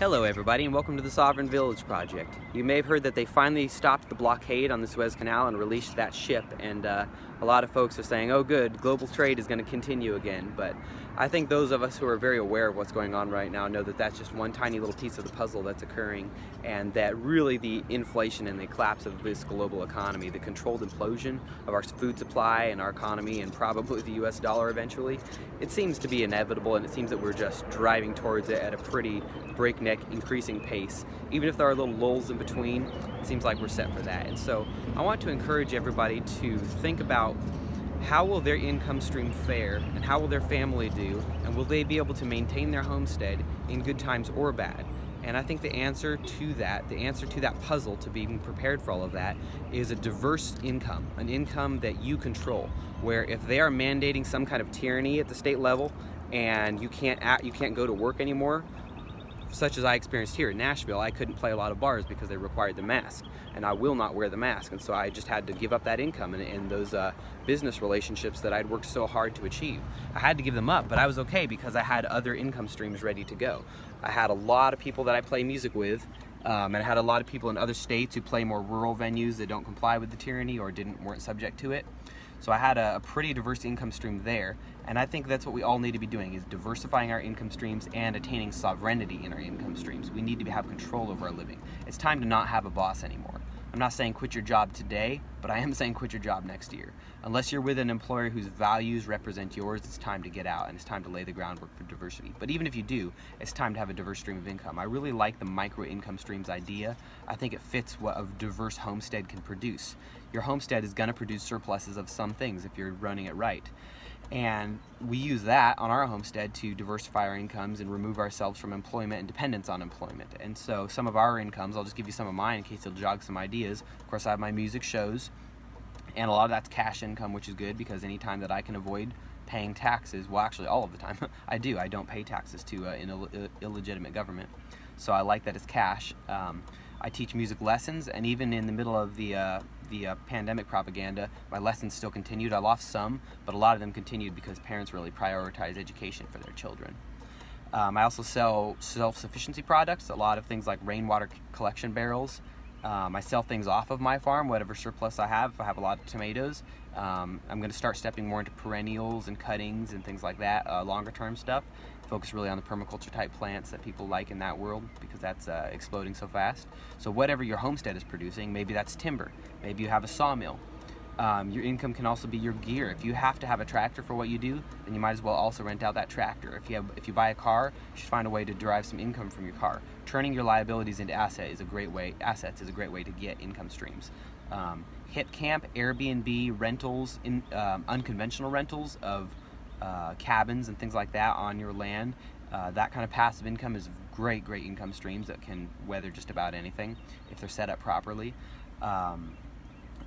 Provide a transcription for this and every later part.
Hello everybody and welcome to the Sovereign Village Project. You may have heard that they finally stopped the blockade on the Suez Canal and released that ship and uh, a lot of folks are saying, oh good, global trade is going to continue again. But I think those of us who are very aware of what's going on right now know that that's just one tiny little piece of the puzzle that's occurring and that really the inflation and the collapse of this global economy, the controlled implosion of our food supply and our economy and probably the US dollar eventually, it seems to be inevitable and it seems that we're just driving towards it at a pretty breakneck increasing pace. Even if there are little lulls in between, it seems like we're set for that. And so I want to encourage everybody to think about how will their income stream fare and how will their family do and will they be able to maintain their homestead in good times or bad and I think the answer to that, the answer to that puzzle, to being prepared for all of that, is a diverse income, an income that you control. Where if they are mandating some kind of tyranny at the state level, and you can't act, you can't go to work anymore, such as I experienced here in Nashville, I couldn't play a lot of bars because they required the mask, and I will not wear the mask, and so I just had to give up that income and, and those uh, business relationships that I'd worked so hard to achieve. I had to give them up, but I was okay because I had other income streams ready to go. I had a lot of people that I play music with, um, and I had a lot of people in other states who play more rural venues that don't comply with the tyranny or didn't weren't subject to it. So I had a, a, pretty diverse income stream there, and I think that's what we all need to be doing is diversifying our income streams and attaining sovereignty in our income streams. We need to have control over our living. It's time to not have a boss anymore. I'm not saying quit your job today, but I am saying quit your job next year. Unless you're with an employer whose values represent yours, it's time to get out and it's time to lay the groundwork for diversity. But even if you do, it's time to have a diverse stream of income. I really like the micro income streams idea. I think it fits what a diverse homestead can produce. Your homestead is going to produce surpluses of some things if you're running it right. And we use that on our homestead to diversify our incomes and remove ourselves from employment and dependence on employment. And so some of our incomes, I'll just give you some of mine in case it'll jog some ideas. Of course, I have my music shows, and a lot of that's cash income, which is good because anytime that I can avoid paying taxes, well, actually, all of the time, I do. I don't pay taxes to uh, an Ill illegitimate government. So I like that it's cash. Um, I teach music lessons, and even in the middle of the uh, the uh, pandemic propaganda, my lessons still continued. I lost some, but a lot of them continued because parents really prioritize education for their children. Um, I also sell self-sufficiency products, a lot of things like rainwater collection barrels. Um, I sell things off of my farm, whatever surplus I have. If I have a lot of tomatoes, um, I'm going to start stepping more into perennials and cuttings and things like that, uh, longer term stuff focus really on the permaculture type plants that people like in that world because that's uh, exploding so fast. So whatever your homestead is producing, maybe that's timber, maybe you have a sawmill. Um, your income can also be your gear. If you have to have a tractor for what you do, then you might as well also rent out that tractor. If you have, if you buy a car, you should find a way to derive some income from your car. Turning your liabilities into asset is a great way. Assets is a great way to get income streams. Um, Hipcamp, Airbnb, rentals, in, um, unconventional rentals of uh, cabins and things like that on your land. Uh, that kind of passive income is great, great income streams that can weather just about anything if they're set up properly. Um,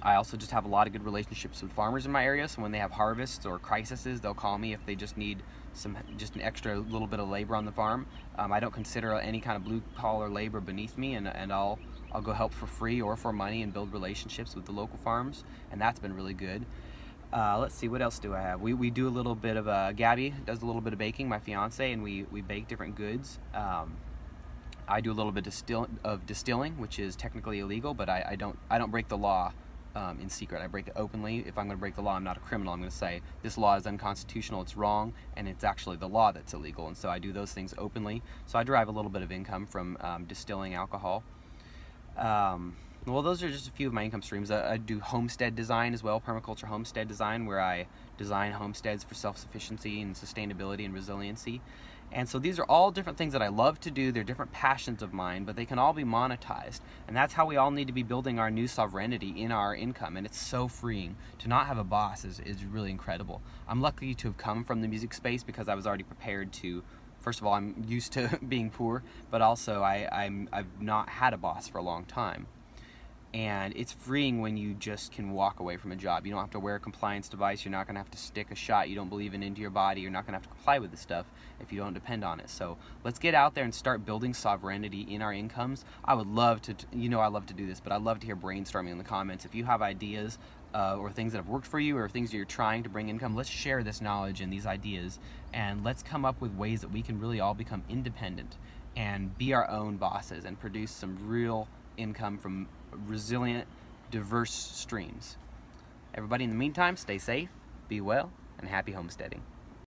I also just have a lot of good relationships with farmers in my area, so when they have harvests or crises, they'll call me if they just need some just an extra little bit of labor on the farm. Um, I don't consider any kind of blue collar labor beneath me, and, and I'll I'll go help for free or for money and build relationships with the local farms, and that's been really good. Uh, let's see, what else do I have? We, we do a little bit of, uh, Gabby does a little bit of baking, my fiance, and we, we bake different goods. Um, I do a little bit distill of distilling, which is technically illegal, but I, I don't I don't break the law um, in secret. I break it openly. If I'm going to break the law, I'm not a criminal. I'm going to say this law is unconstitutional, it's wrong, and it's actually the law that's illegal. And so I do those things openly. So I derive a little bit of income from um, distilling alcohol. Um, well, those are just a few of my income streams. I, I, do homestead design as well, permaculture homestead design, where I design homesteads for self-sufficiency and sustainability and resiliency. And so these are all different things that I love to do. They're different passions of mine, but they can all be monetized. And that's how we all need to be building our new sovereignty in our income. And it's so freeing. To not have a boss is, is really incredible. I'm lucky to have come from the music space because I was already prepared to first of all, I'm used to being poor, but also I, I'm, I've not had a boss for a long time and it's freeing when you just can walk away from a job. You don't have to wear a compliance device. You're not going to have to stick a shot you don't believe in into your body. You're not going to have to comply with the stuff if you don't depend on it. So let's get out there and start building sovereignty in our incomes. I would love to, you know, I love to do this, but I'd love to hear brainstorming in the comments. If you have ideas uh, or things that have worked for you or things that you're trying to bring income, let's share this knowledge and these ideas and let's come up with ways that we can really all become independent and be our own bosses and produce some real income from resilient, diverse streams. Everybody in the meantime, stay safe, be well, and happy homesteading.